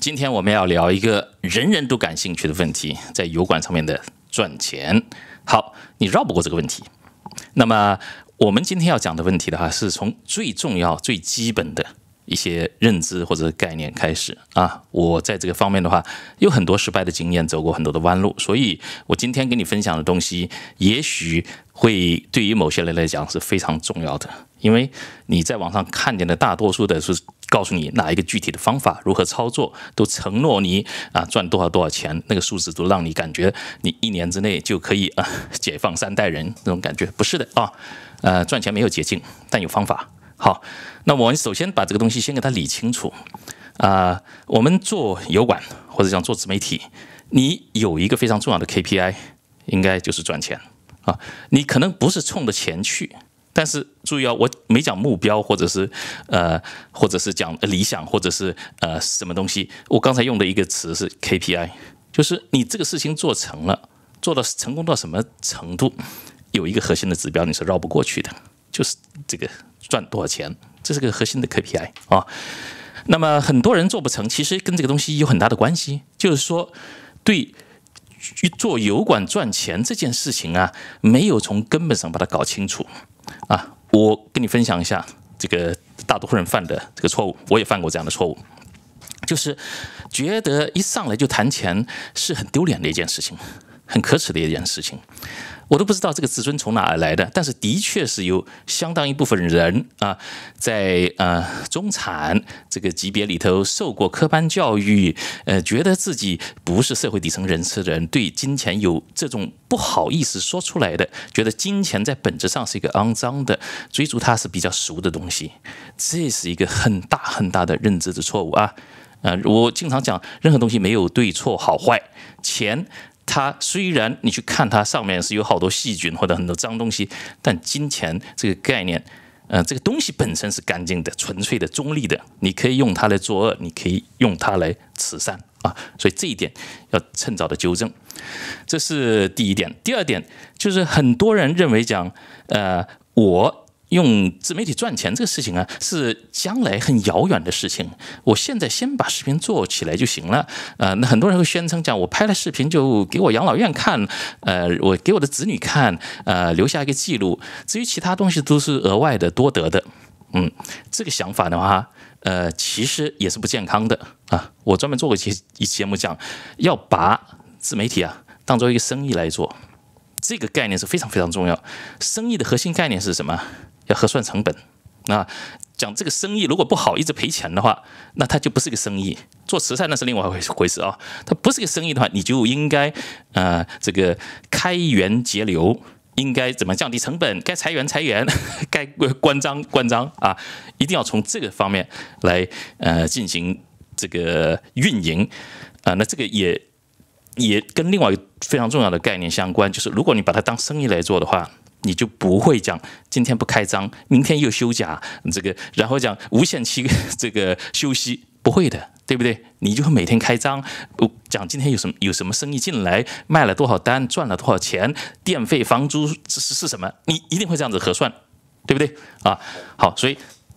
今天我们要聊一个人人都感兴趣的问题，在油管上面的赚钱。好，你绕不过这个问题。那么我们今天要讲的问题的话，是从最重要、最基本的一些认知或者概念开始啊。我在这个方面的话，有很多失败的经验，走过很多的弯路，所以我今天跟你分享的东西，也许会对于某些人来讲是非常重要的，因为你在网上看见的大多数的是。告诉你哪一个具体的方法如何操作，都承诺你啊赚多少多少钱，那个数字都让你感觉你一年之内就可以啊解放三代人那种感觉，不是的啊，呃赚钱没有捷径，但有方法。好，那我们首先把这个东西先给它理清楚啊。我们做油管或者讲做自媒体，你有一个非常重要的 KPI，应该就是赚钱啊。你可能不是冲着钱去。但是注意啊，我没讲目标，或者是呃，或者是讲理想，或者是呃什么东西。我刚才用的一个词是 KPI，就是你这个事情做成了，做到成功到什么程度，有一个核心的指标你是绕不过去的，就是这个赚多少钱，这是个核心的 KPI 啊。那么很多人做不成，其实跟这个东西有很大的关系，就是说对。做油管赚钱这件事情啊，没有从根本上把它搞清楚啊！我跟你分享一下这个大多数人犯的这个错误，我也犯过这样的错误，就是觉得一上来就谈钱是很丢脸的一件事情，很可耻的一件事情。我都不知道这个自尊从哪儿来的，但是的确是有相当一部分人啊，在呃中产这个级别里头受过科班教育，呃，觉得自己不是社会底层人士的人，对金钱有这种不好意思说出来的，觉得金钱在本质上是一个肮脏的，追逐它是比较俗的东西，这是一个很大很大的认知的错误啊！呃，我经常讲，任何东西没有对错好坏，钱。它虽然你去看它上面是有好多细菌或者很多脏东西，但金钱这个概念，呃，这个东西本身是干净的、纯粹的、中立的。你可以用它来作恶，你可以用它来慈善啊。所以这一点要趁早的纠正，这是第一点。第二点就是很多人认为讲，呃，我。用自媒体赚钱这个事情啊，是将来很遥远的事情。我现在先把视频做起来就行了。呃，那很多人会宣称讲，我拍了视频就给我养老院看，呃，我给我的子女看，呃，留下一个记录。至于其他东西都是额外的多得的。嗯，这个想法的话，呃，其实也是不健康的啊。我专门做过一期节目讲，要把自媒体啊当做一个生意来做，这个概念是非常非常重要。生意的核心概念是什么？要核算成本，啊，讲这个生意如果不好，一直赔钱的话，那它就不是个生意。做慈善那是另外一回事啊，它不是个生意的话，你就应该呃这个开源节流，应该怎么降低成本？该裁员裁员，该关张关张啊，一定要从这个方面来呃进行这个运营啊。那这个也也跟另外一个非常重要的概念相关，就是如果你把它当生意来做的话。你就不会讲今天不开张，明天又休假，这个然后讲无限期这个休息，不会的，对不对？你就会每天开张，讲今天有什么有什么生意进来，卖了多少单，赚了多少钱，电费、房租是是什么？你一定会这样子核算，对不对？啊，好，所以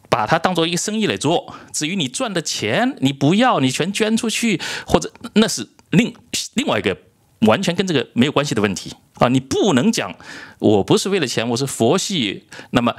把它当做一个生意来做。至于你赚的钱，你不要，你全捐出去，或者那是另另外一个。完全跟这个没有关系的问题啊！你不能讲我不是为了钱，我是佛系。那么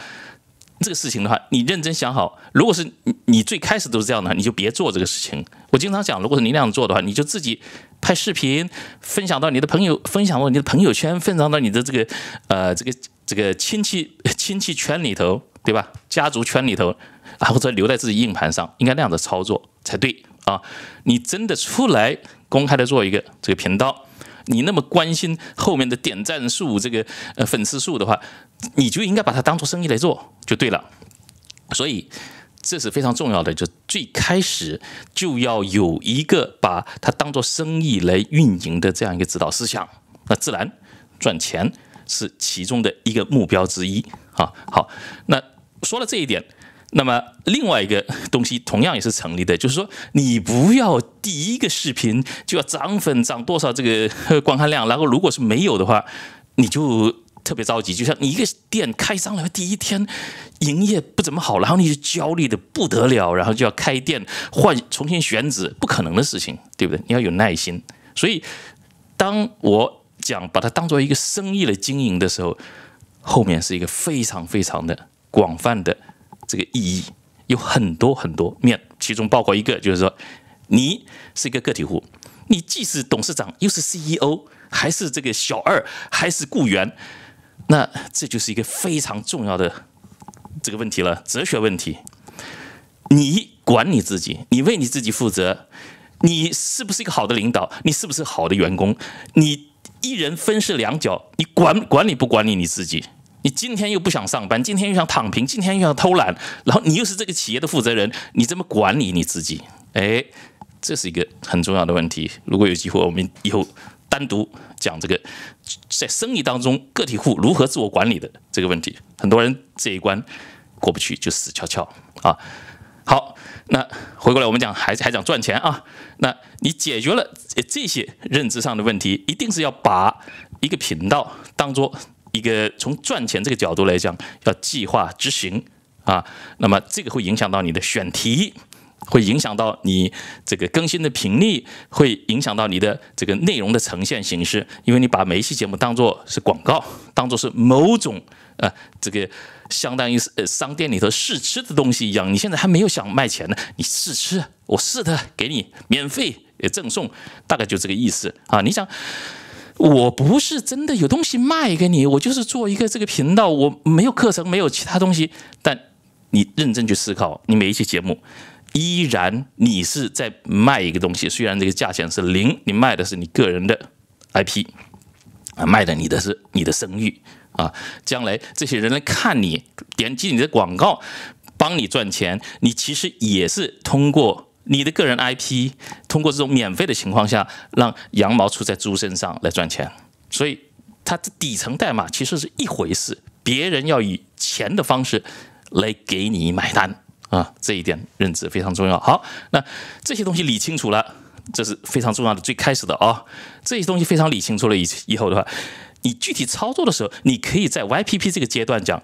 这个事情的话，你认真想好，如果是你最开始都是这样的，你就别做这个事情。我经常讲，如果是你那样做的话，你就自己拍视频，分享到你的朋友，分享到你的朋友圈，分享到你的这个呃这个这个亲戚亲戚圈里头，对吧？家族圈里头啊，或者留在自己硬盘上，应该那样的操作才对啊！你真的出来公开的做一个这个频道。你那么关心后面的点赞数、这个呃粉丝数的话，你就应该把它当做生意来做就对了。所以这是非常重要的，就最开始就要有一个把它当做生意来运营的这样一个指导思想，那自然赚钱是其中的一个目标之一啊。好，那说了这一点。那么另外一个东西同样也是成立的，就是说你不要第一个视频就要涨粉涨多少这个观看量，然后如果是没有的话，你就特别着急，就像你一个店开张了第一天，营业不怎么好，然后你就焦虑的不得了，然后就要开店换重新选址，不可能的事情，对不对？你要有耐心。所以，当我讲把它当做一个生意来经营的时候，后面是一个非常非常的广泛的这个意义，有很多很多面，其中包括一个就是说，你是一个个体户，你既是董事长，又是 CEO，还是这个小二，还是雇员。那这就是一个非常重要的这个问题了，哲学问题。你管你自己，你为你自己负责，你是不是一个好的领导？你是不是好的员工？你一人分饰两角，你管管理不管理你自己？你今天又不想上班，今天又想躺平，今天又想偷懒，然后你又是这个企业的负责人，你怎么管理你自己？哎，这是一个很重要的问题。如果有机会，我们以后。单独讲这个在生意当中个体户如何自我管理的这个问题，很多人这一关过不去就死翘翘啊。好，那回过来我们讲还还讲赚钱啊。那你解决了这些认知上的问题，一定是要把一个频道当做一个从赚钱这个角度来讲，要计划执行啊。那么这个会影响到你的选题。会影响到你这个更新的频率，会影响到你的这个内容的呈现形式，因为你把每一期节目当做是广告，当做是某种呃这个相当于是呃商店里头试吃的东西一样。你现在还没有想卖钱呢，你试吃，我试的给你免费也赠送，大概就这个意思啊。你想，我不是真的有东西卖给你，我就是做一个这个频道，我没有课程，没有其他东西，但你认真去思考，你每一期节目。依然，你是在卖一个东西，虽然这个价钱是零，你卖的是你个人的 IP，啊，卖的你的是你的声誉啊，将来这些人来看你，点击你的广告，帮你赚钱，你其实也是通过你的个人 IP，通过这种免费的情况下，让羊毛出在猪身上来赚钱，所以它的底层代码其实是一回事，别人要以钱的方式来给你买单。啊，这一点认知非常重要。好，那这些东西理清楚了，这是非常重要的。最开始的啊，这些东西非常理清楚了以以后的话，你具体操作的时候，你可以在 YPP 这个阶段讲，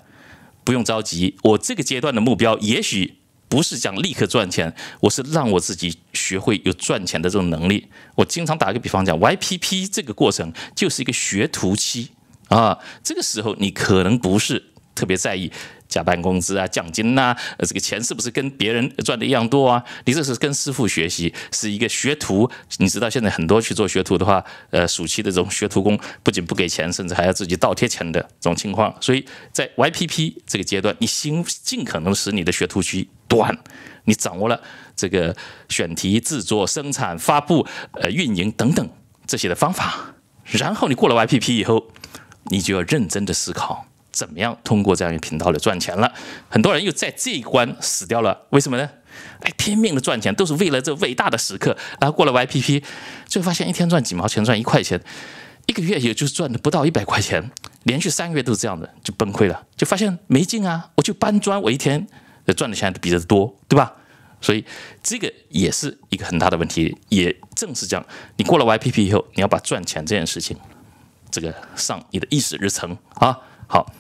不用着急。我这个阶段的目标也许不是讲立刻赚钱，我是让我自己学会有赚钱的这种能力。我经常打个比方讲，YPP 这个过程就是一个学徒期啊，这个时候你可能不是特别在意。加班工资啊，奖金呐，呃，这个钱是不是跟别人赚的一样多啊？你这是跟师傅学习，是一个学徒。你知道现在很多去做学徒的话，呃，暑期的这种学徒工不仅不给钱，甚至还要自己倒贴钱的这种情况。所以在 YPP 这个阶段，你尽尽可能使你的学徒期短，你掌握了这个选题、制作、生产、发布、呃，运营等等这些的方法，然后你过了 YPP 以后，你就要认真的思考。怎么样通过这样一个频道来赚钱了？很多人又在这一关死掉了，为什么呢？哎，拼命的赚钱都是为了这伟大的时刻，然后过了 YPP，最后发现一天赚几毛钱，赚一块钱，一个月也就是赚的不到一百块钱，连续三个月都是这样的，就崩溃了，就发现没劲啊！我去搬砖，我一天赚的钱比这多，对吧？所以这个也是一个很大的问题。也正是这样，你过了 YPP 以后，你要把赚钱这件事情，这个上你的议事日程啊，好。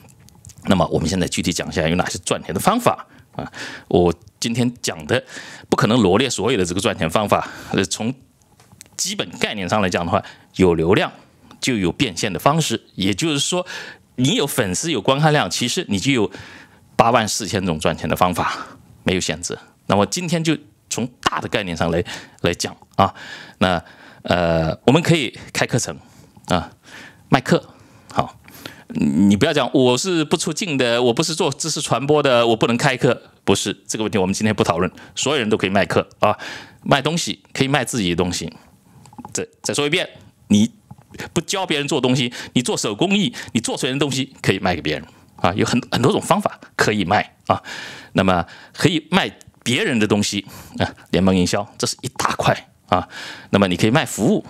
那么我们现在具体讲一下有哪些赚钱的方法啊？我今天讲的不可能罗列所有的这个赚钱方法，呃，从基本概念上来讲的话，有流量就有变现的方式，也就是说，你有粉丝有观看量，其实你就有八万四千种赚钱的方法，没有限制。那么今天就从大的概念上来来讲啊，那呃，我们可以开课程啊，卖课好。你不要讲我是不出镜的，我不是做知识传播的，我不能开课。不是这个问题，我们今天不讨论。所有人都可以卖课啊，卖东西可以卖自己的东西。再再说一遍，你不教别人做东西，你做手工艺，你做出来的东西可以卖给别人啊，有很很多种方法可以卖啊。那么可以卖别人的东西啊，联盟营销这是一大块啊。那么你可以卖服务。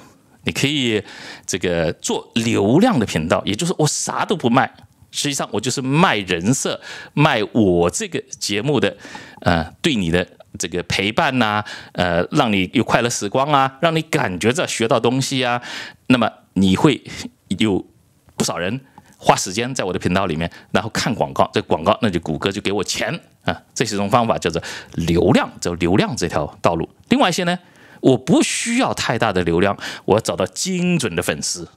你可以这个做流量的频道，也就是我啥都不卖，实际上我就是卖人设，卖我这个节目的呃对你的这个陪伴呐，呃让你有快乐时光啊，让你感觉着学到东西啊，那么你会有不少人花时间在我的频道里面，然后看广告，这广告那就谷歌就给我钱啊，这是一种方法，叫做流量，走流量这条道路。另外一些呢，我不需要太大的流量，我要找到精准的粉丝，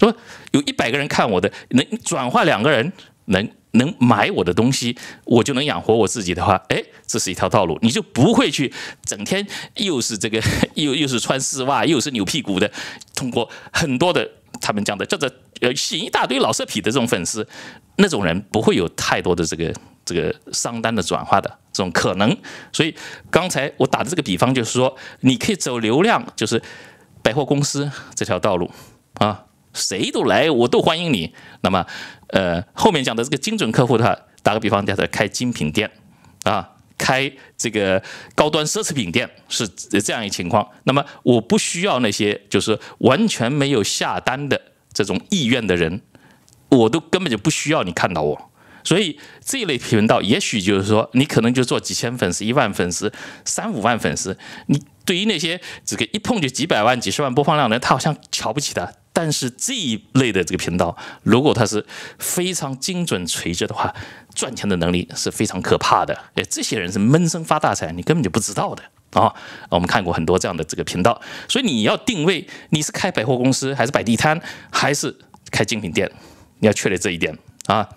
说有一百个人看我的，能转化两个人，能能买我的东西，我就能养活我自己的话，哎，这是一条道路，你就不会去整天又是这个又又是穿丝袜，又是扭屁股的，通过很多的。他们讲的叫做呃吸引一大堆老色痞的这种粉丝，那种人不会有太多的这个这个商单的转化的这种可能。所以刚才我打的这个比方就是说，你可以走流量，就是百货公司这条道路啊，谁都来，我都欢迎你。那么呃后面讲的这个精准客户的话，打个比方叫做开精品店啊。开这个高端奢侈品店是这样一情况，那么我不需要那些就是完全没有下单的这种意愿的人，我都根本就不需要你看到我。所以这一类频道，也许就是说你可能就做几千粉丝、一万粉丝、三五万粉丝，你对于那些这个一碰就几百万、几十万播放量的人，他好像瞧不起他。但是这一类的这个频道，如果它是非常精准垂直的话，赚钱的能力是非常可怕的。哎，这些人是闷声发大财，你根本就不知道的啊！我们看过很多这样的这个频道，所以你要定位你是开百货公司，还是摆地摊，还是开精品店，你要确立这一点啊。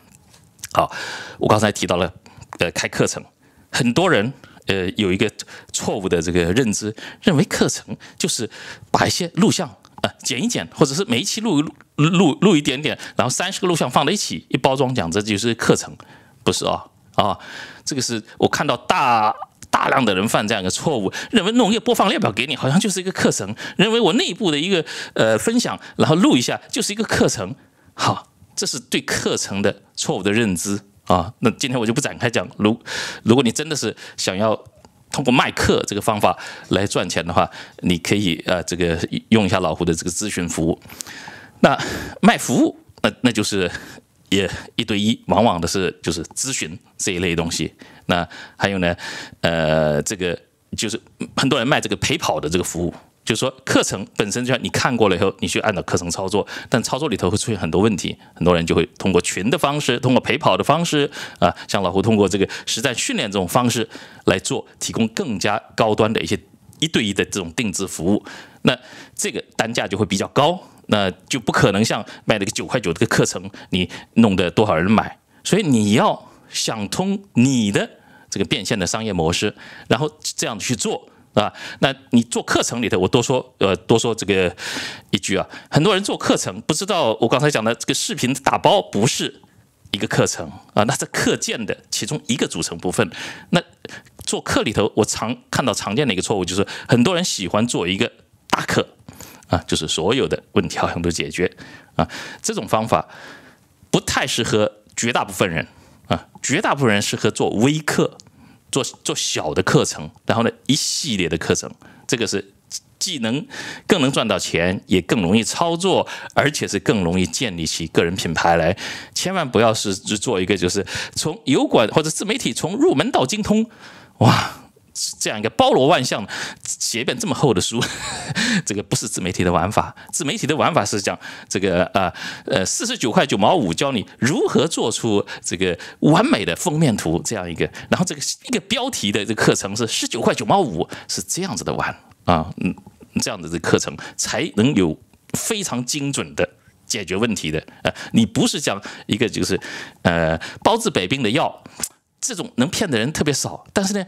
好，我刚才提到了呃开课程，很多人呃有一个错误的这个认知，认为课程就是把一些录像。啊，剪一剪，或者是每一期录录录一点点，然后三十个录像放在一起一包装讲，这就是课程，不是啊啊，这个是我看到大大量的人犯这样一个错误，认为弄一个播放列表给你，好像就是一个课程，认为我内部的一个呃分享，然后录一下就是一个课程，好，这是对课程的错误的认知啊。那今天我就不展开讲，如如果你真的是想要。通过卖课这个方法来赚钱的话，你可以呃这个用一下老胡的这个咨询服务。那卖服务，那那就是也一对一，往往的是就是咨询这一类东西。那还有呢，呃，这个就是很多人卖这个陪跑的这个服务。就是说，课程本身就像你看过了以后，你去按照课程操作，但操作里头会出现很多问题。很多人就会通过群的方式，通过陪跑的方式，啊，像老胡通过这个实战训练这种方式来做，提供更加高端的一些一对一的这种定制服务。那这个单价就会比较高，那就不可能像卖那个九块九这个课程，你弄得多少人买。所以你要想通你的这个变现的商业模式，然后这样去做。啊，那你做课程里头，我多说呃多说这个一句啊，很多人做课程不知道我刚才讲的这个视频打包不是一个课程啊，那是课件的其中一个组成部分。那做课里头，我常看到常见的一个错误就是很多人喜欢做一个大课啊，就是所有的问题好像都解决啊，这种方法不太适合绝大部分人啊，绝大部分人适合做微课。做做小的课程，然后呢，一系列的课程，这个是既能更能赚到钱，也更容易操作，而且是更容易建立起个人品牌来。千万不要是只做一个，就是从油管或者自媒体从入门到精通，哇！这样一个包罗万象，写一本这么厚的书，这个不是自媒体的玩法。自媒体的玩法是讲这个呃呃四十九块九毛五教你如何做出这个完美的封面图这样一个，然后这个一个标题的这个课程是十九块九毛五，是这样子的玩啊，嗯，这样的这课程才能有非常精准的解决问题的。呃，你不是讲一个就是呃包治百病的药，这种能骗的人特别少，但是呢。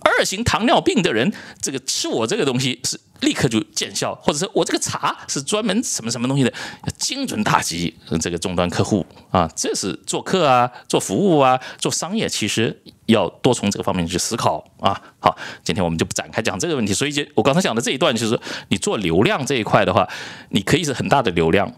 二型糖尿病的人，这个吃我这个东西是立刻就见效，或者是我这个茶是专门什么什么东西的，精准打击这个终端客户啊，这是做客啊，做服务啊，做商业，其实要多从这个方面去思考啊。好，今天我们就不展开讲这个问题。所以，就我刚才讲的这一段，就是你做流量这一块的话，你可以是很大的流量。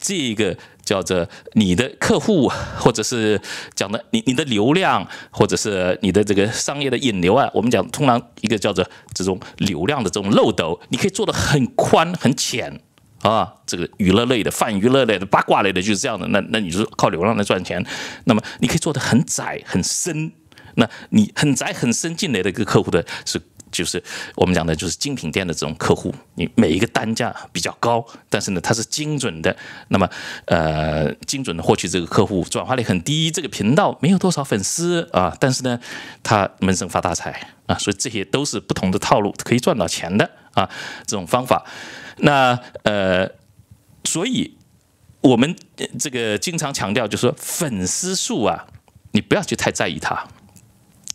这个叫做你的客户，或者是讲的你你的流量，或者是你的这个商业的引流啊，我们讲通常一个叫做这种流量的这种漏斗，你可以做的很宽很浅啊，这个娱乐类的、泛娱乐类的、八卦类的就是这样的，那那你就是靠流量来赚钱。那么你可以做的很窄很深，那你很窄很深进来的一个客户的是。就是我们讲的就是精品店的这种客户，你每一个单价比较高，但是呢它是精准的，那么呃精准的获取这个客户，转化率很低，这个频道没有多少粉丝啊，但是呢他闷声发大财啊，所以这些都是不同的套路，可以赚到钱的啊这种方法。那呃，所以我们这个经常强调，就是说粉丝数啊，你不要去太在意它。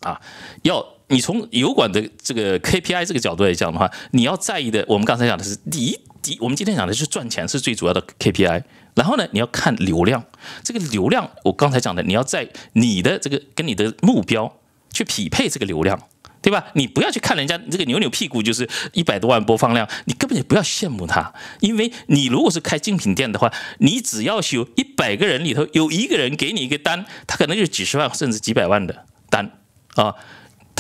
啊，要你从油管的这个 KPI 这个角度来讲的话，你要在意的，我们刚才讲的是第一，第我们今天讲的是赚钱是最主要的 KPI。然后呢，你要看流量，这个流量我刚才讲的，你要在你的这个跟你的目标去匹配这个流量，对吧？你不要去看人家这个扭扭屁股就是一百多万播放量，你根本也不要羡慕他，因为你如果是开精品店的话，你只要有一百个人里头有一个人给你一个单，他可能就是几十万甚至几百万的单。啊，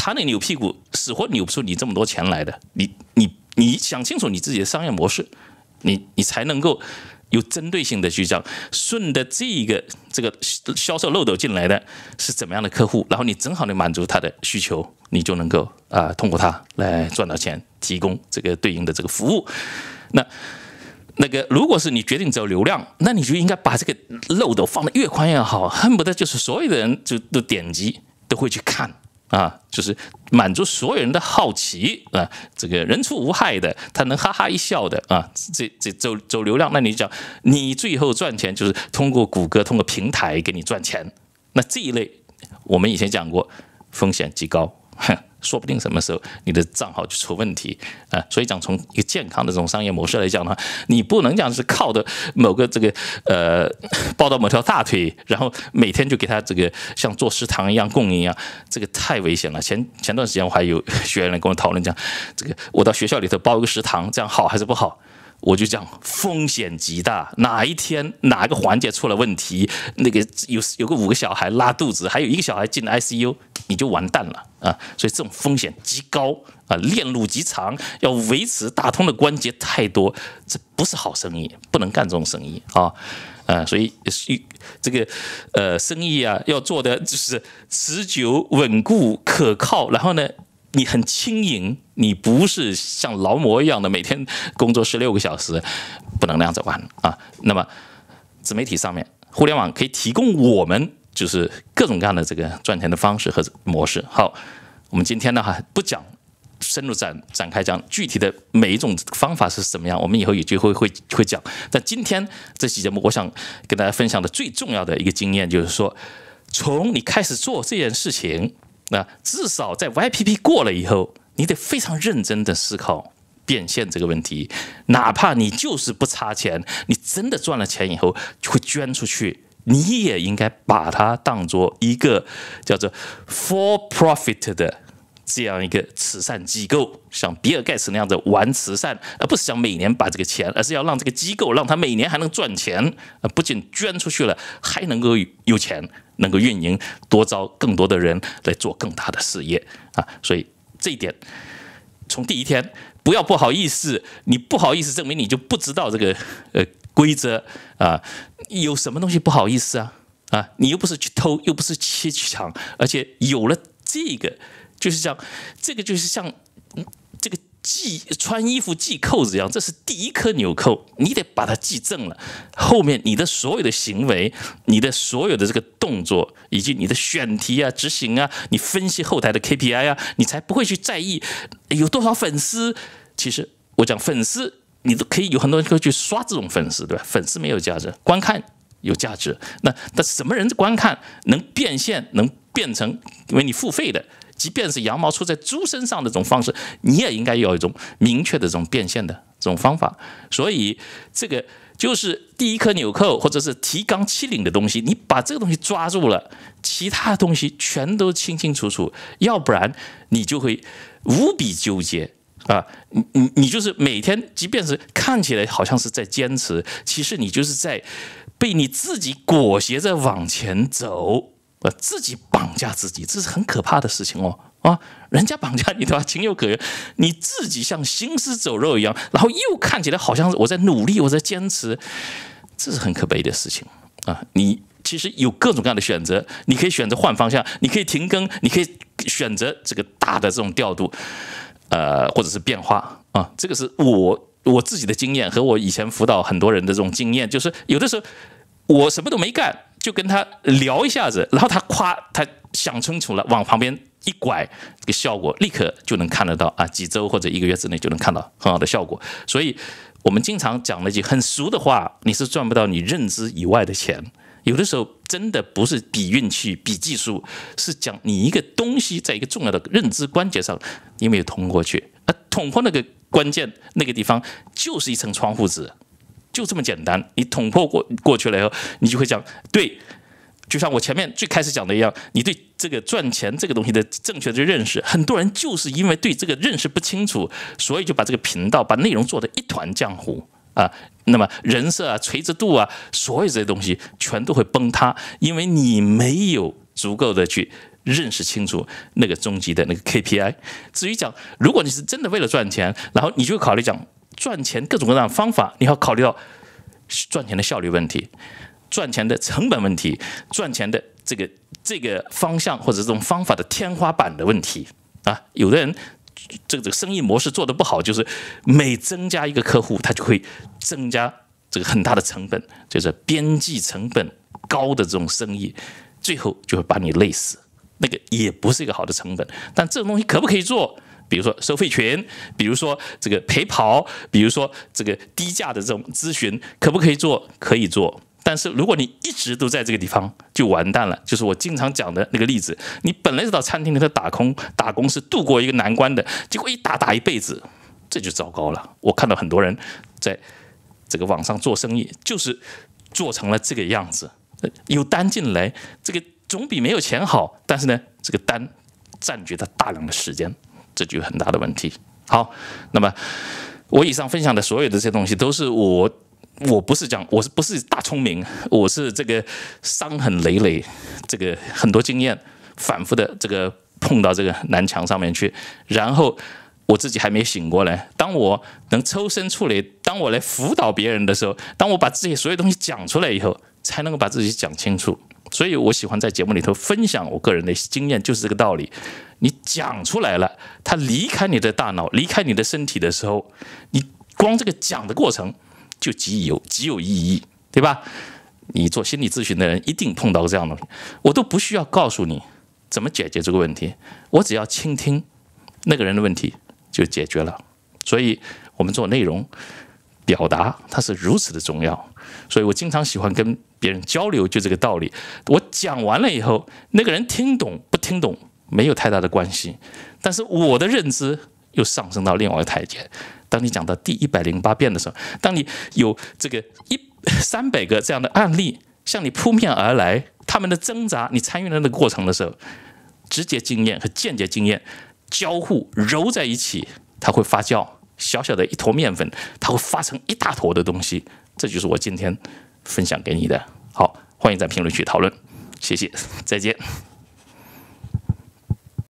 他那扭屁股死活扭不出你这么多钱来的，你你你想清楚你自己的商业模式，你你才能够有针对性的去讲，顺着这个这个销售漏斗进来的是怎么样的客户，然后你正好能满足他的需求，你就能够啊通过他来赚到钱，提供这个对应的这个服务。那那个如果是你决定走流量，那你就应该把这个漏斗放的越宽越好，恨不得就是所有的人就都点击。都会去看啊，就是满足所有人的好奇啊，这个人畜无害的，他能哈哈一笑的啊，这这走走流量，那你讲你最后赚钱就是通过谷歌通过平台给你赚钱，那这一类我们以前讲过，风险极高。哼。说不定什么时候你的账号就出问题啊！所以讲从一个健康的这种商业模式来讲呢，你不能讲是靠的某个这个呃抱到某条大腿，然后每天就给他这个像做食堂一样供应一样，这个太危险了。前前段时间我还有学员来跟我讨论讲，这个我到学校里头包一个食堂，这样好还是不好？我就讲风险极大，哪一天哪一个环节出了问题，那个有有个五个小孩拉肚子，还有一个小孩进了 ICU，你就完蛋了啊！所以这种风险极高啊，链路极长，要维持打通的关节太多，这不是好生意，不能干这种生意啊！啊，所以这个呃生意啊，要做的就是持久、稳固、可靠，然后呢。你很轻盈，你不是像劳模一样的每天工作十六个小时，不能那样子玩啊。那么，自媒体上面，互联网可以提供我们就是各种各样的这个赚钱的方式和模式。好，我们今天呢哈不讲深入展展开讲具体的每一种方法是什么样，我们以后有机会会会讲。但今天这期节目，我想跟大家分享的最重要的一个经验就是说，从你开始做这件事情。那至少在 YPP 过了以后，你得非常认真的思考变现这个问题。哪怕你就是不差钱，你真的赚了钱以后就会捐出去，你也应该把它当做一个叫做 for profit 的这样一个慈善机构，像比尔盖茨那样子玩慈善，而不是想每年把这个钱，而是要让这个机构让他每年还能赚钱，不仅捐出去了，还能够有钱。能够运营，多招更多的人来做更大的事业啊！所以这一点，从第一天不要不好意思，你不好意思证明你就不知道这个呃规则啊，有什么东西不好意思啊啊？你又不是去偷，又不是去抢，而且有了这个，就是像这个就是像这个。系穿衣服系扣子一样，这是第一颗纽扣，你得把它系正了。后面你的所有的行为，你的所有的这个动作，以及你的选题啊、执行啊，你分析后台的 KPI 啊，你才不会去在意有多少粉丝。其实我讲粉丝，你都可以有很多人去刷这种粉丝，对吧？粉丝没有价值，观看有价值。那那什么人观看能变现，能变成为你付费的？即便是羊毛出在猪身上的这种方式，你也应该有一种明确的这种变现的这种方法。所以，这个就是第一颗纽扣，或者是提纲挈领的东西。你把这个东西抓住了，其他东西全都清清楚楚。要不然，你就会无比纠结啊！你你你就是每天，即便是看起来好像是在坚持，其实你就是在被你自己裹挟着往前走。呃，自己绑架自己，这是很可怕的事情哦啊！人家绑架你的话，情有可原，你自己像行尸走肉一样，然后又看起来好像是我在努力，我在坚持，这是很可悲的事情啊！你其实有各种各样的选择，你可以选择换方向，你可以停更，你可以选择这个大的这种调度，呃，或者是变化啊，这个是我我自己的经验和我以前辅导很多人的这种经验，就是有的时候我什么都没干，就跟他聊一下子，然后他夸他想清楚了，往旁边一拐，这个效果立刻就能看得到啊，几周或者一个月之内就能看到很好的效果。所以我们经常讲那句很俗的话，你是赚不到你认知以外的钱。有的时候真的不是比运气、比技术，是讲你一个东西在一个重要的认知关节上，你没有通过去，啊，捅破那个关键那个地方就是一层窗户纸，就这么简单。你捅破过过去了以后，你就会讲对，就像我前面最开始讲的一样，你对这个赚钱这个东西的正确的认识，很多人就是因为对这个认识不清楚，所以就把这个频道把内容做的一团浆糊。啊，那么人设啊、垂直度啊，所有这些东西全都会崩塌，因为你没有足够的去认识清楚那个终极的那个 KPI。至于讲，如果你是真的为了赚钱，然后你就考虑讲赚钱各种各样的方法，你要考虑到赚钱的效率问题、赚钱的成本问题、赚钱的这个这个方向或者这种方法的天花板的问题啊，有的人。这个这个生意模式做的不好，就是每增加一个客户，他就会增加这个很大的成本，就是边际成本高的这种生意，最后就会把你累死。那个也不是一个好的成本。但这种东西可不可以做？比如说收费群，比如说这个陪跑，比如说这个低价的这种咨询，可不可以做？可以做。但是如果你一直都在这个地方，就完蛋了。就是我经常讲的那个例子，你本来是到餐厅里头打工，打工是度过一个难关的，结果一打打一辈子，这就糟糕了。我看到很多人在这个网上做生意，就是做成了这个样子。有单进来，这个总比没有钱好，但是呢，这个单占据了大量的时间，这就有很大的问题。好，那么我以上分享的所有的这些东西，都是我。我不是讲，我是不是大聪明？我是这个伤痕累累，这个很多经验，反复的这个碰到这个南墙上面去，然后我自己还没醒过来。当我能抽身出来，当我来辅导别人的时候，当我把自己所有东西讲出来以后，才能够把自己讲清楚。所以我喜欢在节目里头分享我个人的经验，就是这个道理。你讲出来了，它离开你的大脑，离开你的身体的时候，你光这个讲的过程。就极有极有意义，对吧？你做心理咨询的人一定碰到这样的，我都不需要告诉你怎么解决这个问题，我只要倾听那个人的问题就解决了。所以，我们做内容表达它是如此的重要。所以我经常喜欢跟别人交流，就这个道理。我讲完了以后，那个人听懂不听懂没有太大的关系，但是我的认知又上升到另外一个台阶。当你讲到第一百零八遍的时候，当你有这个一三百个这样的案例向你扑面而来，他们的挣扎，你参与的那个过程的时候，直接经验和间接经验交互揉在一起，它会发酵。小小的一坨面粉，它会发成一大坨的东西。这就是我今天分享给你的。好，欢迎在评论区讨论，谢谢，再见。